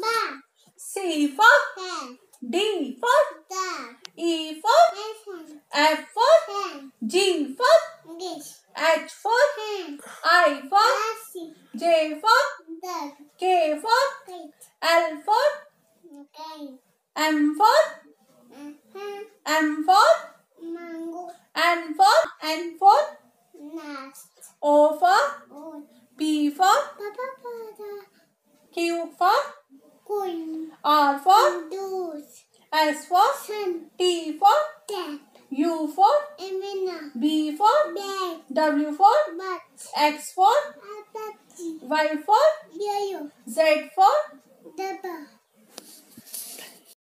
Ba. C for Cat. D for Dog. E for Elephant. F for Hen. G for Dish. H for Hen. I for Lassie. J for Dog. K for Kite. L for Kite. M for Uh-huh. M for Mango. N for N for Nest. O for Oh. P for Papa R for Doors. S for Sun. T for Tap. U for Emina. B for Bag. W for But. X for Apache. Y for Yo-yo. Z for Daba.